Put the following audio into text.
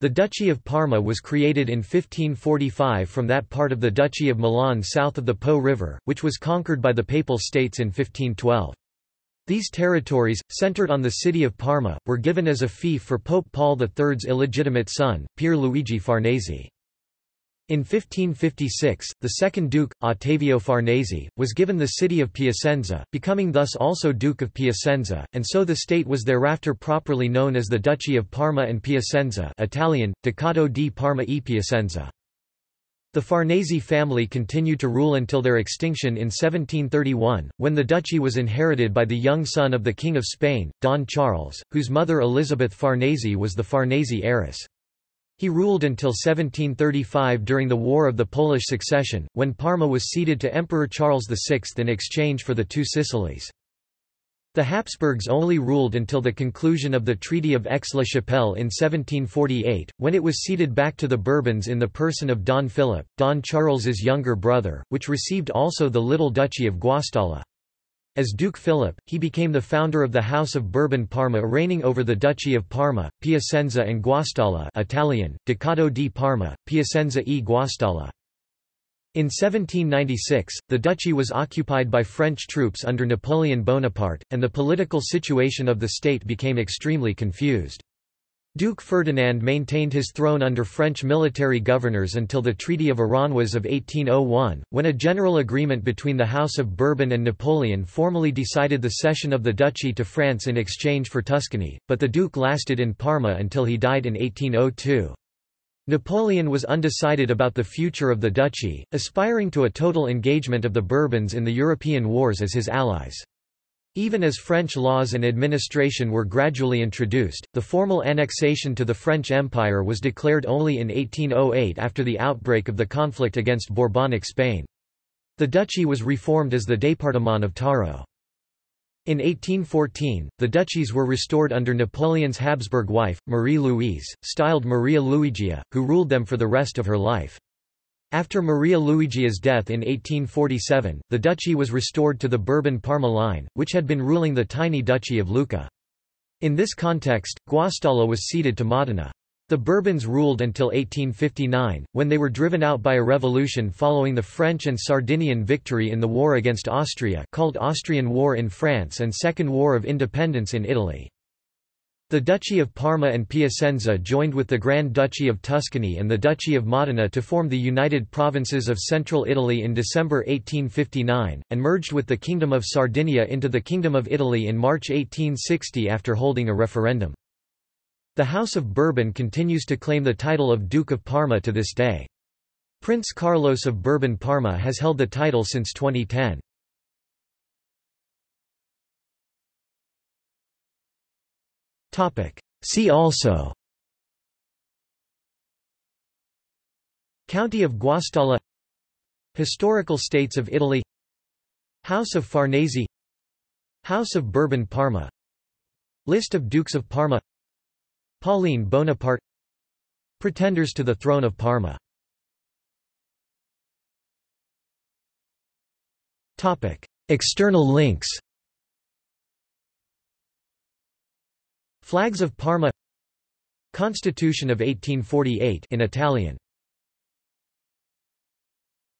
The Duchy of Parma was created in 1545 from that part of the Duchy of Milan south of the Po River, which was conquered by the Papal States in 1512. These territories, centered on the city of Parma, were given as a fief for Pope Paul III's illegitimate son, Pier Luigi Farnese. In 1556, the second duke, Ottavio Farnese, was given the city of Piacenza, becoming thus also Duke of Piacenza, and so the state was thereafter properly known as the Duchy of Parma and Piacenza Italian, Ducato di Parma e Piacenza. The Farnese family continued to rule until their extinction in 1731, when the duchy was inherited by the young son of the King of Spain, Don Charles, whose mother Elizabeth Farnese was the Farnese heiress. He ruled until 1735 during the War of the Polish Succession, when Parma was ceded to Emperor Charles VI in exchange for the two Sicilies. The Habsburgs only ruled until the conclusion of the Treaty of Aix-la-Chapelle in 1748, when it was ceded back to the Bourbons in the person of Don Philip, Don Charles's younger brother, which received also the Little Duchy of Guastalla. As Duke Philip, he became the founder of the House of Bourbon-Parma reigning over the Duchy of Parma, Piacenza and Guastalla Italian, Ducato di Parma, Piacenza e Guastalla. In 1796, the duchy was occupied by French troops under Napoleon Bonaparte, and the political situation of the state became extremely confused. Duke Ferdinand maintained his throne under French military governors until the Treaty of Aranjuez of 1801, when a general agreement between the House of Bourbon and Napoleon formally decided the cession of the duchy to France in exchange for Tuscany, but the duke lasted in Parma until he died in 1802. Napoleon was undecided about the future of the duchy, aspiring to a total engagement of the Bourbons in the European wars as his allies. Even as French laws and administration were gradually introduced, the formal annexation to the French Empire was declared only in 1808 after the outbreak of the conflict against Bourbonic Spain. The duchy was reformed as the Département of Taro. In 1814, the duchies were restored under Napoleon's Habsburg wife, Marie-Louise, styled Maria Luigia, who ruled them for the rest of her life. After Maria Luigia's death in 1847, the duchy was restored to the Bourbon-Parma line, which had been ruling the tiny duchy of Lucca. In this context, Guastalla was ceded to Modena. The Bourbons ruled until 1859, when they were driven out by a revolution following the French and Sardinian victory in the war against Austria called Austrian War in France and Second War of Independence in Italy. The Duchy of Parma and Piacenza joined with the Grand Duchy of Tuscany and the Duchy of Modena to form the United Provinces of Central Italy in December 1859, and merged with the Kingdom of Sardinia into the Kingdom of Italy in March 1860 after holding a referendum. The House of Bourbon continues to claim the title of Duke of Parma to this day. Prince Carlos of Bourbon-Parma has held the title since 2010. See also. County of Guastalla. Historical states of Italy. House of Farnese. House of Bourbon-Parma List of Dukes of Parma. Pauline Bonaparte. Pretenders to the throne of Parma. External links Flags of Parma. Constitution of 1848 in Italian